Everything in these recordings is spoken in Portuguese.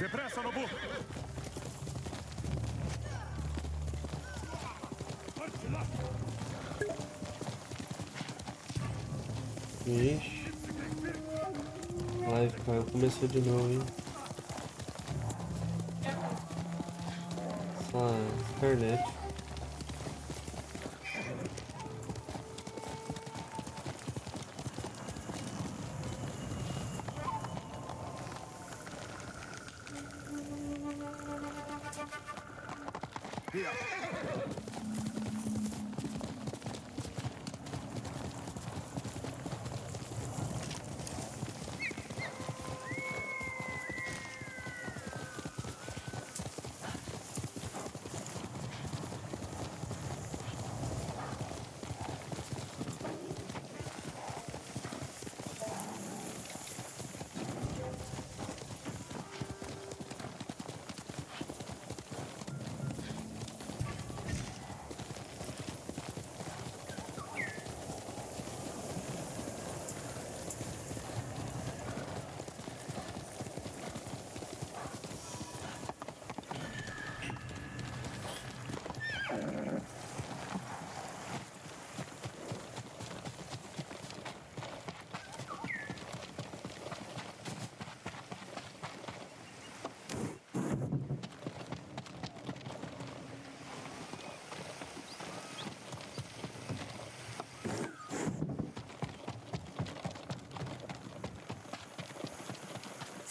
Depressa, Nobu! Ixi. Live caiu, começou de novo, hein? Essa internet.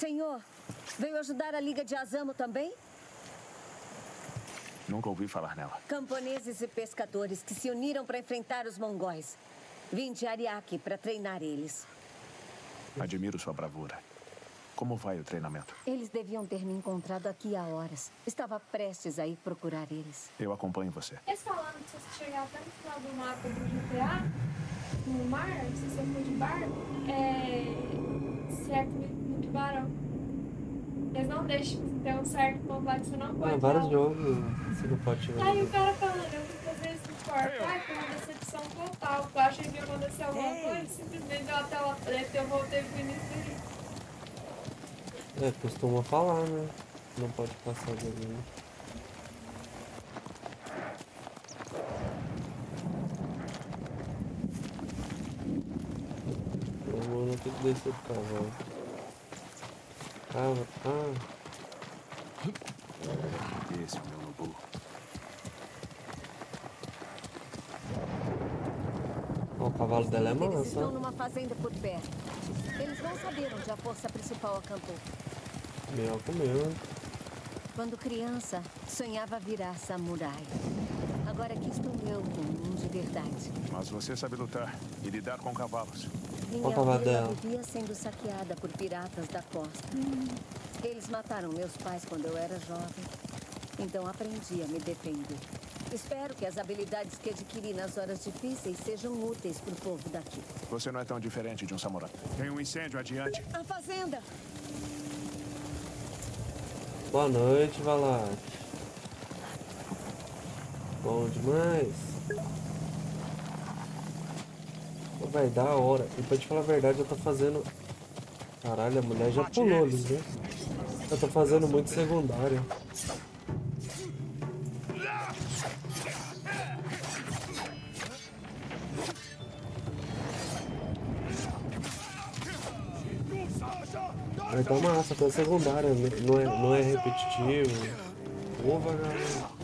Senhor, veio ajudar a Liga de Azamo também? Nunca ouvi falar nela. Camponeses e pescadores que se uniram para enfrentar os mongóis. Vim de Ariake para treinar eles. Admiro sua bravura. Como vai o treinamento? Eles deviam ter me encontrado aqui há horas. Estava prestes a ir procurar eles. Eu acompanho você. Eles falaram que se você chegar até no final do mapa do GTA, no mar, se você for de barco, é. certo tubarão. Eles não deixam ter um certo combate, você não pode. Ah, vários jogos você não pode tirar. Aí o cara falando, eu vou fazer isso no corpo. Ai, foi uma decepção total. Eu achei que ia acontecer alguma coisa, simplesmente deu a tela preta e eu voltei pro início do jogo. É, costuma falar, né? Não pode passar joguinho. Eu não tem que descer do cavalo. Ah, ah. Esse é o meu lobo. O cavalo dela é Eles massa. estão numa fazenda por perto. Eles não saber onde a força principal acampou. Melhor comeu. Quando criança, sonhava virar samurai. Agora aqui estou eu com um de verdade. Mas você sabe lutar e lidar com cavalos. Minha dela? vivia sendo saqueada por piratas da costa. Eles mataram meus pais quando eu era jovem. Então aprendi a me defender. Espero que as habilidades que adquiri nas horas difíceis sejam úteis para o povo daqui. Você não é tão diferente de um samurai. Tem um incêndio adiante. A fazenda! Boa noite, Valak. Bom demais. Vai dar hora. E pra te falar a verdade, eu tô fazendo. Caralho, a mulher já pulou ali, né? Eu tô fazendo muito secundário. Mas tá massa, tá secundária, não é, não é repetitivo. Ô, vagabundo.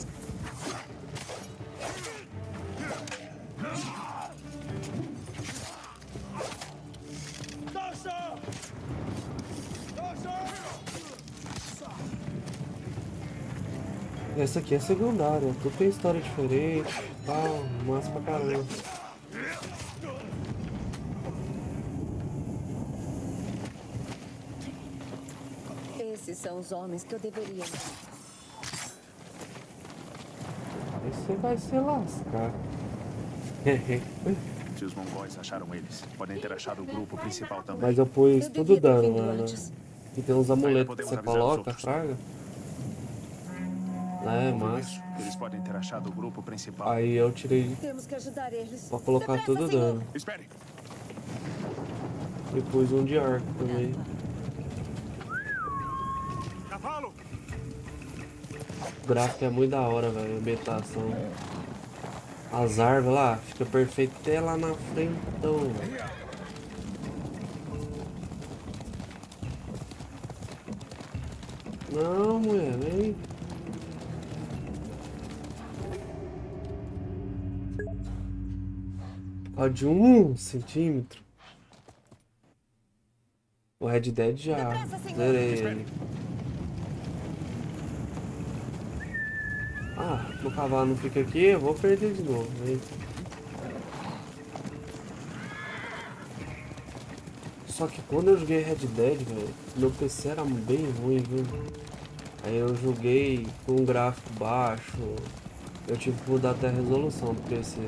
Essa aqui é secundária, tudo tem história diferente, tal, massa pra caramba. Esses são os homens que eu deveria. Aí você vai se lascar. Se os mongóis acharam eles, podem ter achado o grupo principal também. Mas eu pus Eu tudo dano, mano. antes. E tem uns amuletos que você coloca, outros. fraga. É, Por mas. eles podem ter achado o grupo principal. Aí eu tirei Temos que ajudar eles. pra colocar Depressa, tudo senhor. dano. Espere! E pus um de arco também. Cavalo! O gráfico é muito da hora, velho. A ambientação. As árvores lá, fica perfeito até lá na frente. Então, Não, mulher, vem. Ó, de um centímetro. O Red Dead já. Zerei ele. Ah, meu cavalo não fica aqui, eu vou perder de novo, hein? Só que quando eu joguei Red Dead, velho, meu PC era bem ruim, viu? Aí eu joguei com um gráfico baixo, eu tive que mudar até a resolução do PC.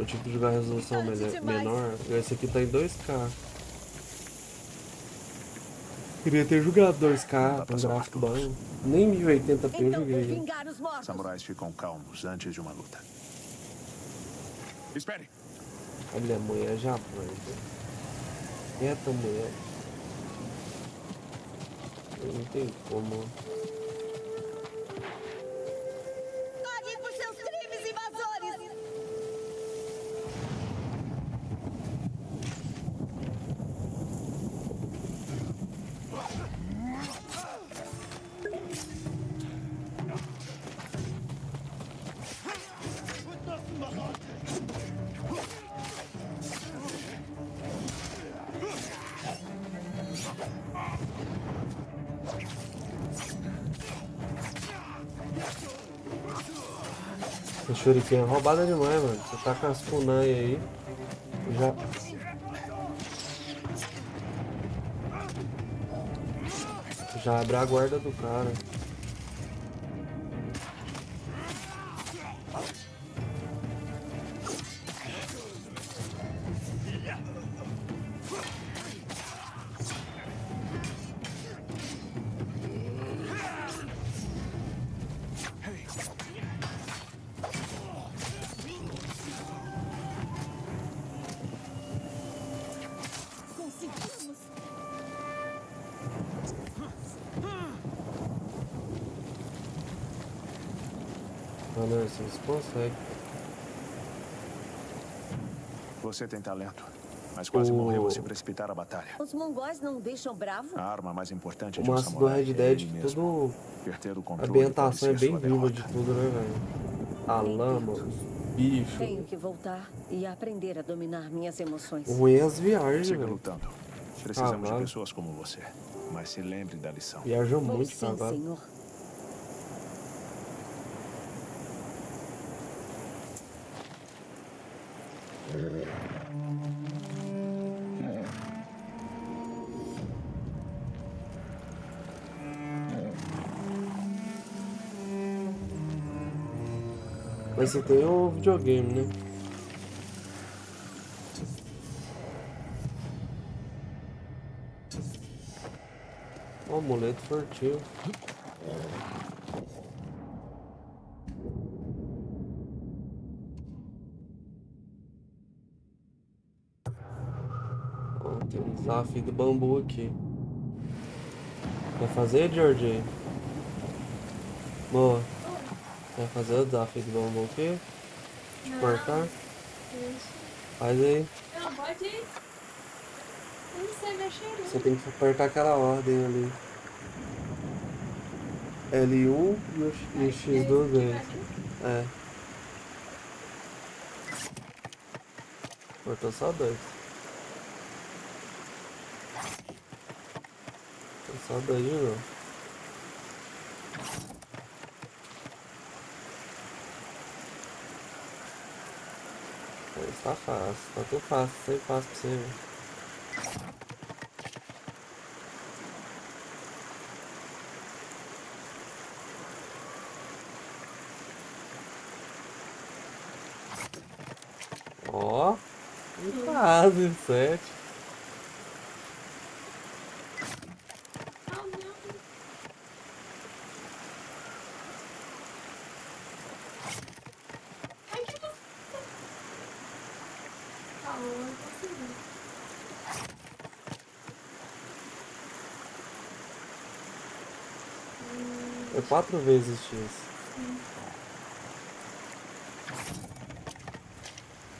Eu tive que jogar a resolução menor, esse aqui tá em 2K. Queria ter jogado 2K, com gráfico bom. Nem 1080p eu Então joguei. Samurais ficam calmos antes de uma luta. Espere! Olha, a mulher já planta. Quieta, mulher. Não tem como. Shuriken é roubada demais, mano. Você tá com as kunai aí. Já. Já abre a guarda do cara. Ah, não, vocês conseguem. Você tem talento, mas quase O- morreu ao se precipitar a batalha. Os mongóis não deixam bravo? A arma mais importante O de um massa do samurai Red é Dead, ele mesmo. tudo. Perder o A ambientação é ser bem viva de tudo, né, velho? A lama, os bichos. Tenho que voltar e aprender a dominar minhas emoções. O ruim é as viagens, Siga velho. lutando. Precisamos Ah, de pessoas como você. Mas se lembre da lição. Viajam Vou muito, sim, cavalo. senhor. Mas você tem o videogame, né? Ó, amuleto furtivo. Ó, tem um desafio do bambu aqui. Quer fazer, Georgie? Boa. Quer fazer o desafio do bambu aqui? Deixa. Faz aí. Não, pode ir. Eu não sei mexer. Você tem que apertar aquela ordem ali. L1 e o X- e o X duas vezes. É. Cortou só dois. Cortou só dois de novo. Tá fácil, tá tudo fácil, sempre fácil pra ver. Ó, quase sete. Ah, não. Ai, que você... Ah, eu consegui. Foi quatro vezes X.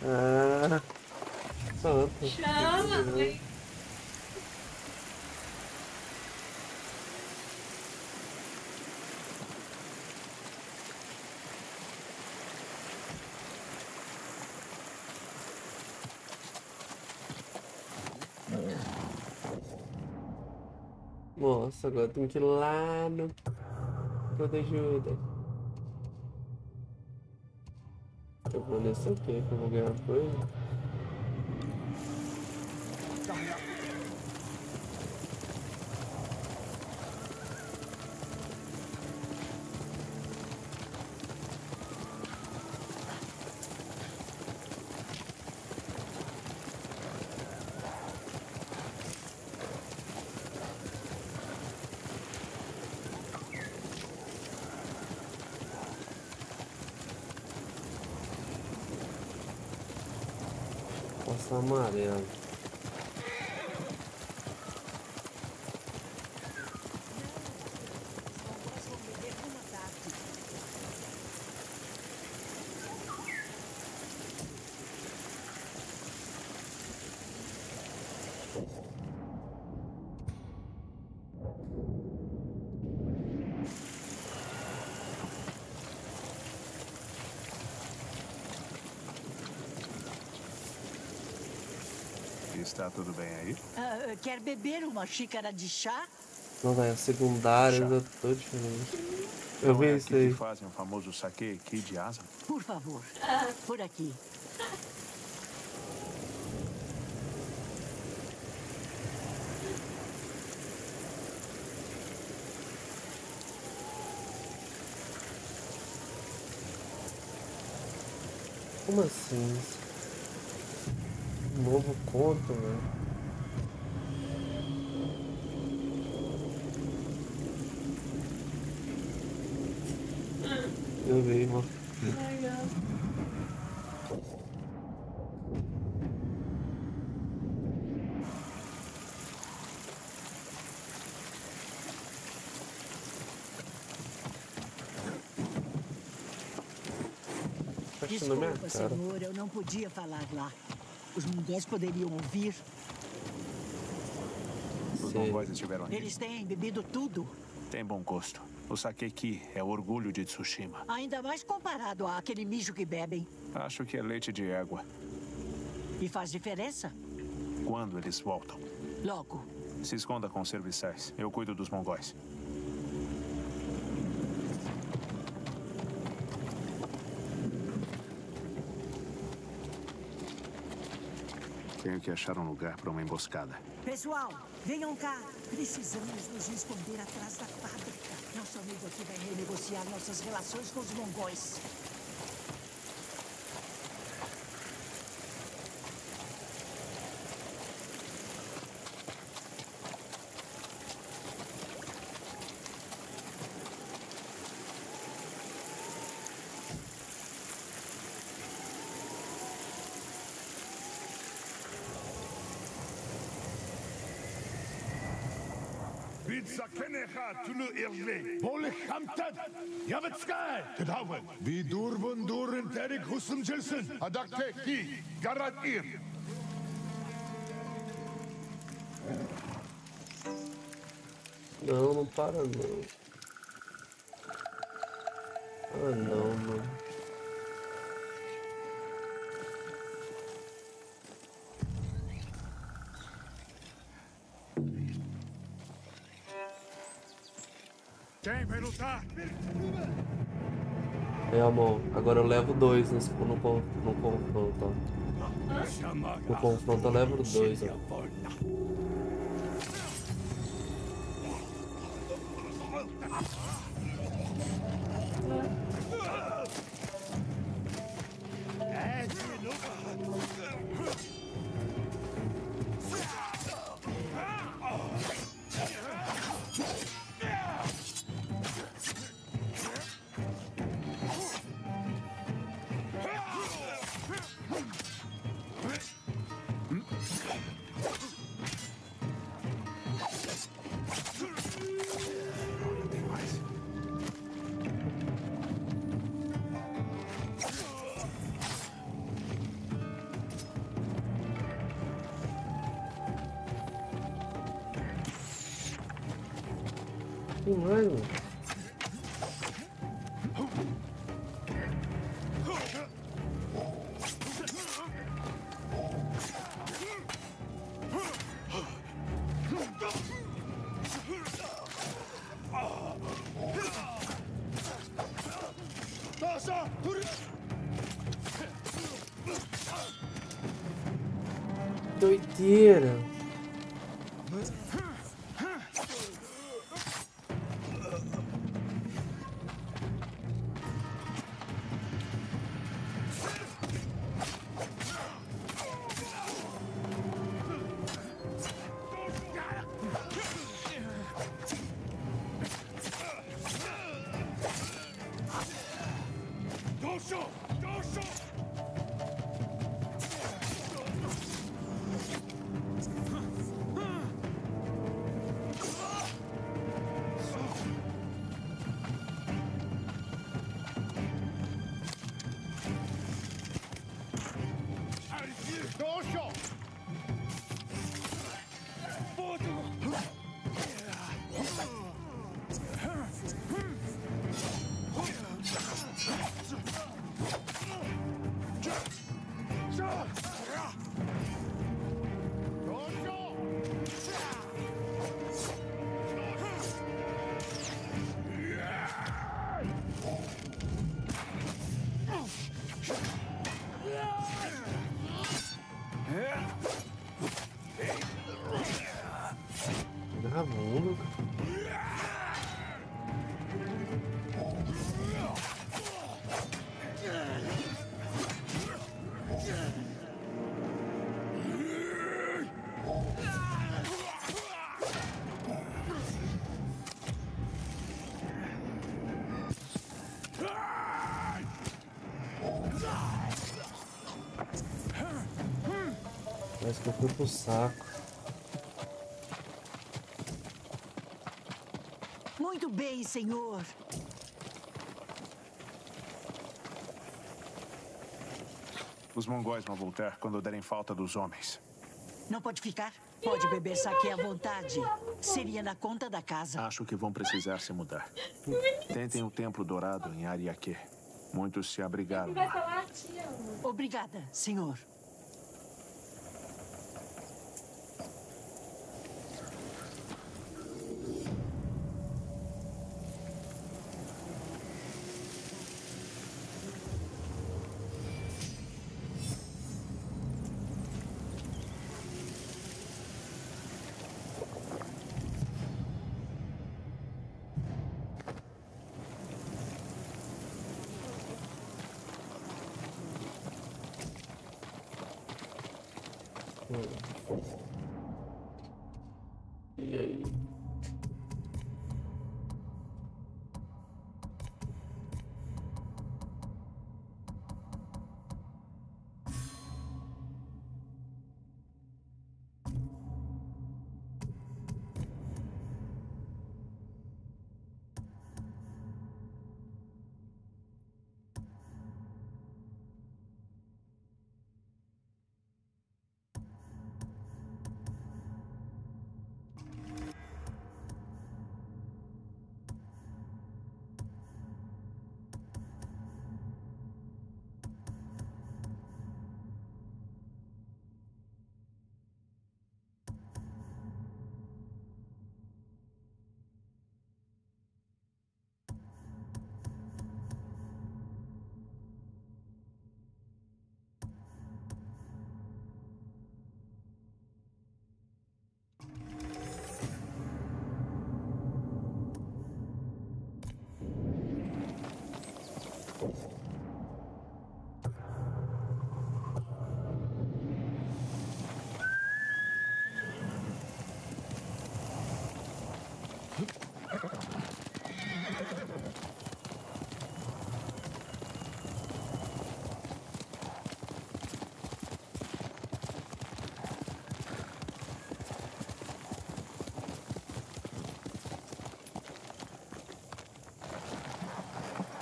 Ah, santo. Chama, mãe. Nossa, agora tem que ir lá no. Toda ajuda. Eu vou nesse aqui que eu vou ganhar coisa. Está tudo bem aí? Ah, quer beber uma xícara de chá? Não, velho, a secundária Chá. é toda diferente. Eu Não vi é isso aqui aí. que fazem o famoso saque aqui de asa? Por favor. Por aqui. Como assim? Novo conto, velho. Eu vi, mano. Legal. Tá Desculpa, senhor, eu não podia falar lá. Os mongóis poderiam ouvir. Os mongóis estiveram aqui. Eles têm bebido tudo. Tem bom gosto. O saque aqui é o orgulho de Tsushima. Ainda mais comparado àquele mijo que bebem. Acho que é leite de égua. E faz diferença? Quando eles voltam? Logo. Se esconda com os serviçais. Eu cuido dos mongóis. Que achar um lugar para uma emboscada. Pessoal, venham cá. Precisamos nos esconder atrás da fábrica. Nosso amigo aqui vai renegociar nossas relações com os mongóis. ועם זקן אחד תולו ערלי. פולך חמתת יבצקאי. תדעוון. וידור ונדור אינטריק חוסם ג'לסן. הדקתי כי גרד עיר. Não, não para não. Ah não, mano. Agora eu levo dois no, no, no confronto. No confronto eu levo dois, ó. Mano. Doideira. Fui pro saco. Muito bem, senhor. Os mongóis vão voltar quando derem falta dos homens. Não pode ficar? Pode beber saque à vontade. Seria na conta da casa. Acho que vão precisar se mudar. Tentem o Templo Dourado em Ariake. Muitos se abrigaram lá. Obrigada, senhor.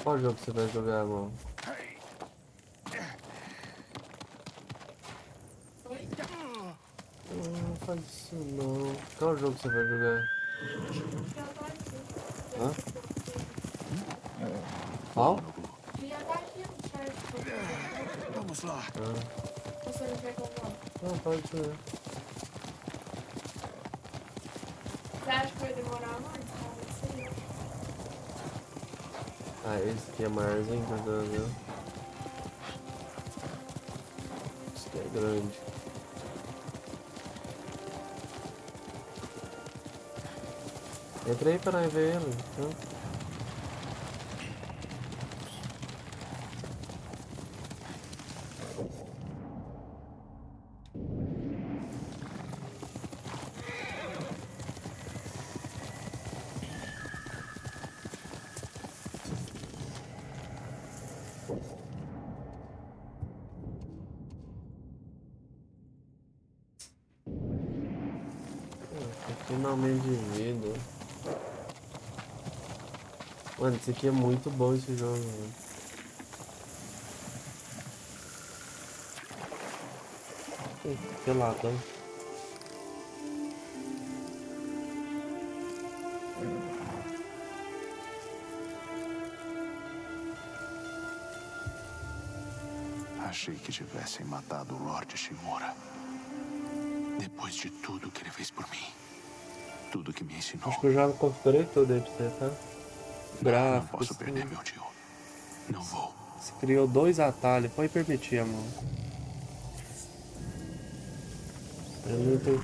Qual jogo você vai jogar, irmão? Não faz isso não. Qual jogo você vai jogar? Hã? Qual? Vamos lá. Você não quer que eu vá? Não, pode ser. Você acha que vai demorar mais? Ah, esse aqui é maiorzinho, tá vendo? Esse aqui é grande. Entra aí pra nós ver ele. Ah, Finalmente de vida. Mano, esse aqui é muito bom esse jogo, mano. Que lata. Achei que tivessem matado o Lord Shimura. Depois de tudo que ele fez por mim. Tudo que me ensinou. Acho que eu já configurei tudo aí pra você, tá? Não Gráficos. posso perder meu tio. Não vou. Você criou dois atalhos, pode permitir, amor. Eu não, tenho,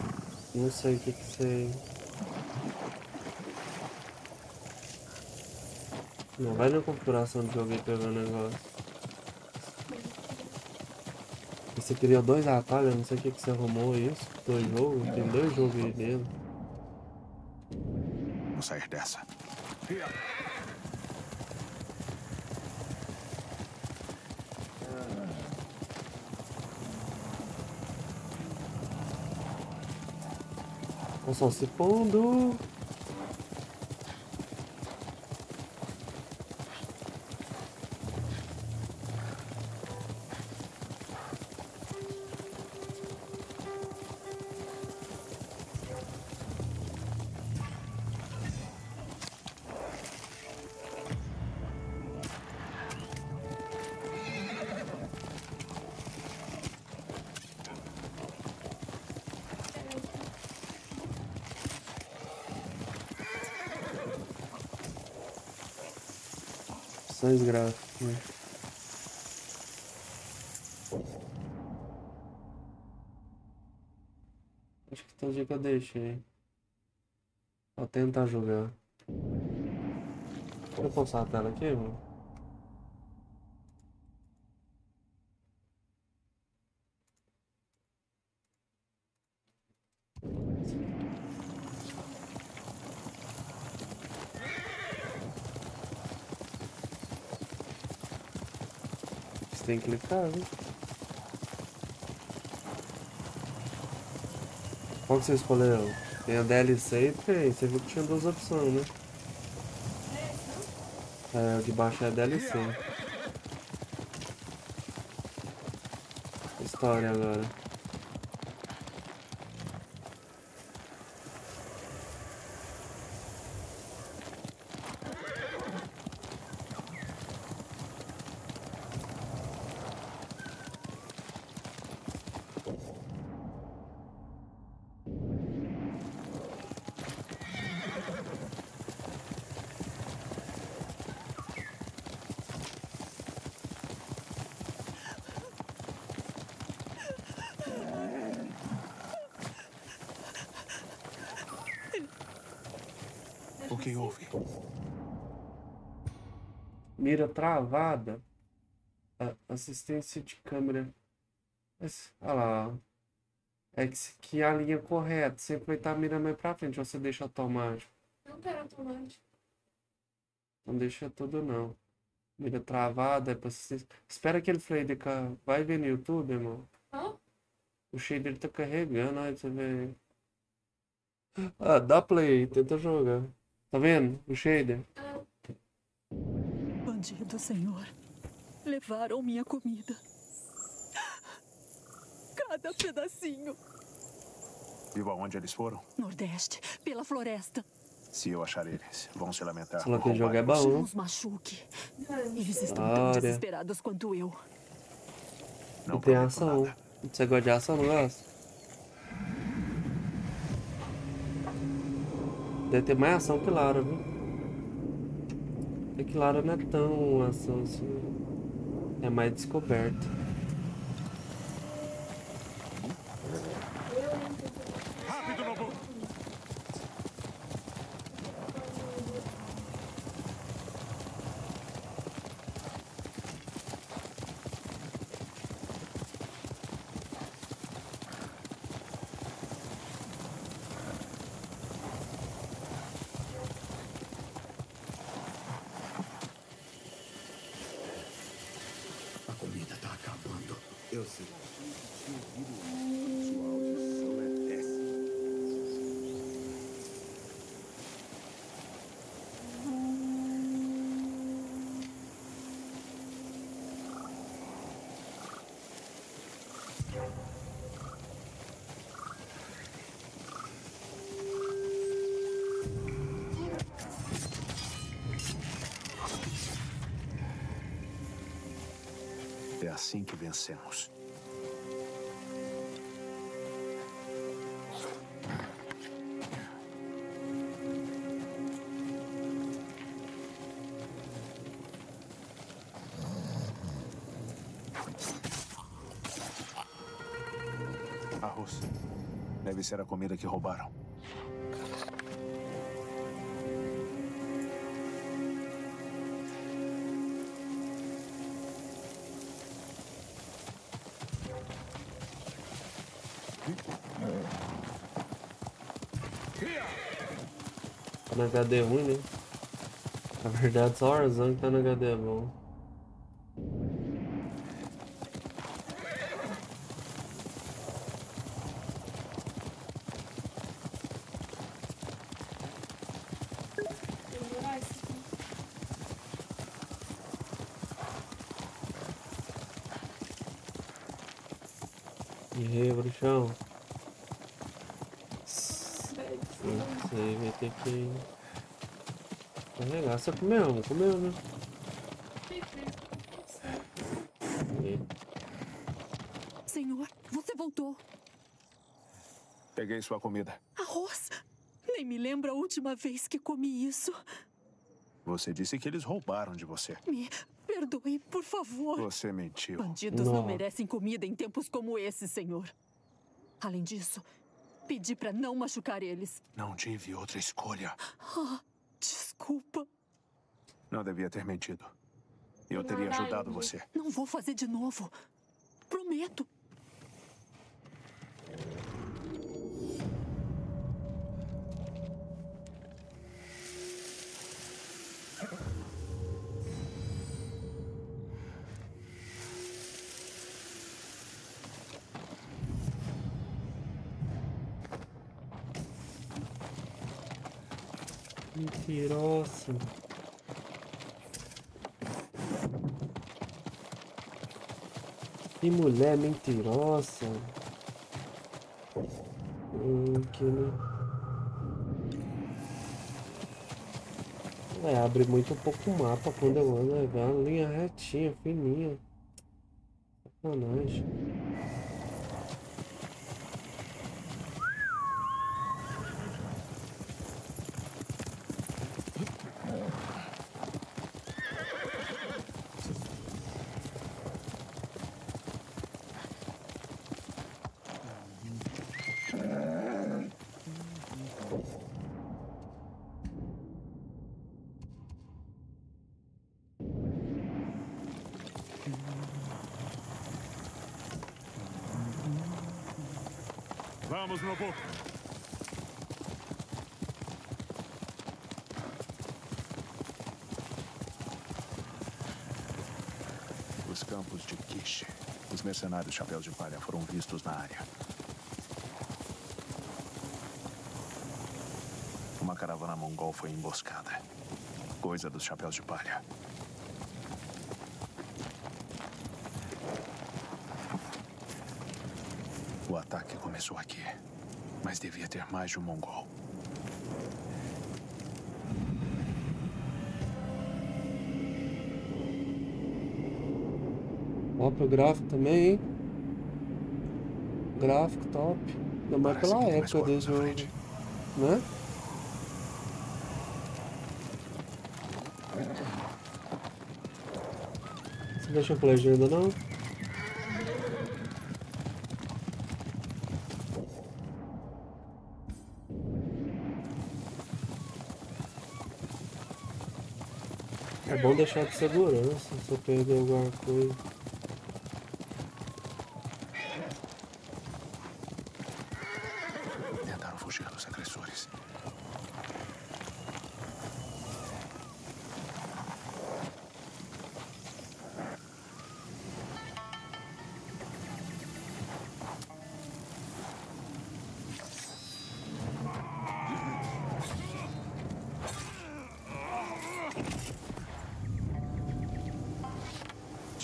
não sei o que que você. Não, vai na configuração do jogo pra ver o negócio. Você criou dois atalhos, não sei o que que você arrumou isso. Dois jogos, tem dois jogos aí dentro. Vou sair dessa. Só se pondo. Opções gráficas. né? Acho que todo dia que eu deixei. Vou tentar jogar. Deixa eu passar a tela aqui, mano. Clicar, viu? Qual que você escolheu? Tem a DLC e tem. Você viu que tinha duas opções, né? É, o de baixo é a DLC. História agora. Que houve? Mira travada. Assistência de câmera. Olha lá. É que, que a linha correta sempre vai estar a mira mais pra frente. Você deixa automático. Não quero automático. Não deixa tudo não. Mira travada, é pra assistência. Espera aquele fader cá. Vai ver no YouTube, irmão. Hã? O shader tá carregando, olha pra você ver. Ah, dá play, tenta jogar. Tá vendo? O shader. Bandido, senhor. Levaram minha comida. Cada pedacinho. Viu aonde eles foram? Nordeste, pela floresta. Se eu achar eles, vão se lamentar. Por aquele jogo é. Não os machuque. Eles estão tão desesperados quanto eu. Não E tem ação. nada. Você gosta de ação, não gosta? Deve ter mais ação que Lara, viu? É que Lara não é tão ação assim. É mais descoberta. Rápido, Nobu! A comida tá sei. Sua audição é. É assim que vencemos. Ser a comida que roubaram. Tá na HD ruim, né? Na verdade, só o Arzan que tá na HD bom. Demorar esse tempo. E aí, bruxão? Velho, Não sei, vai ter que. Carregar. Você comeu? Não comeu, né? Senhor, você voltou. Peguei sua comida. Arroz? Nem me lembro a última vez que comi isso. Você disse que eles roubaram de você. Me perdoe, por favor. Você mentiu. Bandidos não Não. merecem comida em tempos como esse, senhor. Além disso, pedi pra não machucar eles. Não tive outra escolha. Ah, desculpa. Não devia ter mentido. Eu teria ajudado você. Não vou fazer de novo. Prometo. Mentirosa. Que mulher mentirosa. Hum, que não. É, abre muito pouco o mapa quando eu ando, é uma linha retinha, fininha. Sacanagem. Vamos, Nobu! Os campos de Kish. Os mercenários chapéus de palha foram vistos na área. Uma caravana mongol foi emboscada. Coisa dos chapéus de palha. O ataque começou aqui, mas devia ter mais de um mongol. Ópera gráfico também, hein? Gráfico top. Ainda mais pela época do jogo. Né? Você deixa o player ainda não? Deixar de segurança se eu perder alguma coisa.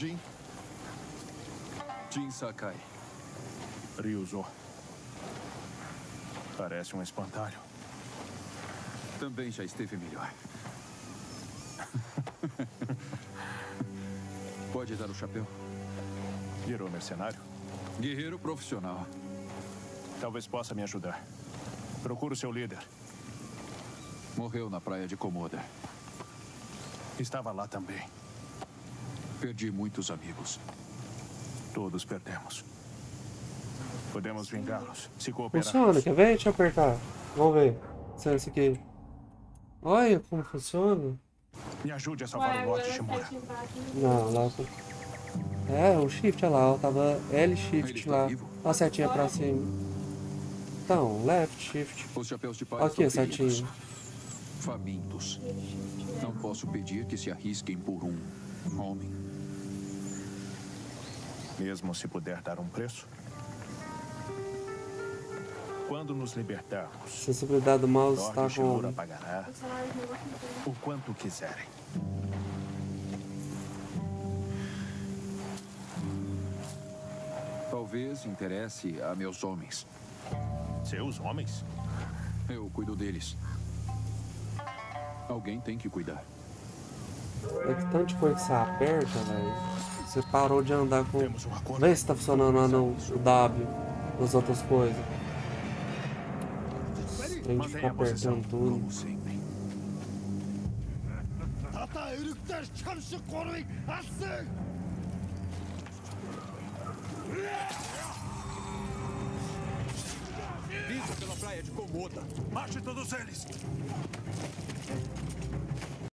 Jin. Jin Sakai. Ryuzo. Parece um espantalho. Também já esteve melhor. Pode dar o chapéu? Virou mercenário? Guerreiro profissional. Talvez possa me ajudar. Procuro seu líder. Morreu na praia de Komoda. Estava lá também. Perdi muitos amigos. Todos perdemos. Podemos vingá-los se cooperarmos. Funciona, quer ver? Deixa eu apertar. Vamos ver. Se é esse aqui. Olha como funciona. Me ajude a salvar Ué, o Lorde é Shimura. Não, lá. É, o shift, olha lá. ó, Tava L shift está lá. Ó a setinha pra cima. Então, left shift. Os chapéus de palha Aqui, feridos. setinha. Famintos. Não posso pedir que se arrisquem por um homem. Mesmo se puder dar um preço? Quando nos libertarmos, Sensibilidade do mouse está com. pagará O salário do negócio inteiro. o quanto quiserem. Talvez interesse a meus homens. Seus homens? Eu cuido deles. Alguém tem que cuidar. É que tanto coisa que você aperta, velho. Você parou de andar com. Um. Vê se tá funcionando lá no o W, nas outras coisas. Tem de ficar Mantenha a posição, apertando tudo. Vindo pela praia de Komoda. Marche todos eles!